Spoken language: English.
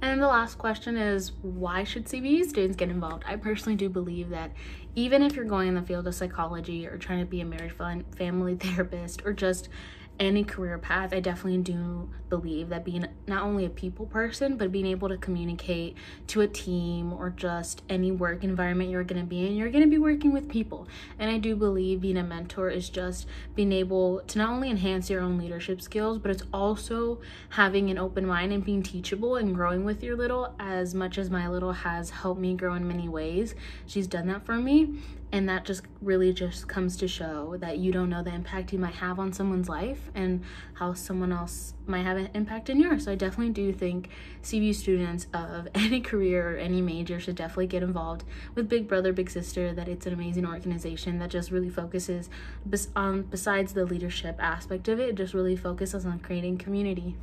And then the last question is why should CBU students get involved? I personally do believe that even if you're going in the field of psychology or trying to be a marriage family therapist or just any career path, I definitely do believe that being not only a people person, but being able to communicate to a team or just any work environment you're going to be in, you're going to be working with people. And I do believe being a mentor is just being able to not only enhance your own leadership skills, but it's also having an open mind and being teachable and growing with your little as much as my little has helped me grow in many ways. She's done that for me and that just really just comes to show that you don't know the impact you might have on someone's life and how someone else might have an impact in yours. So i definitely do think cbu students of any career or any major should definitely get involved with big brother big sister that it's an amazing organization that just really focuses on um, besides the leadership aspect of it just really focuses on creating community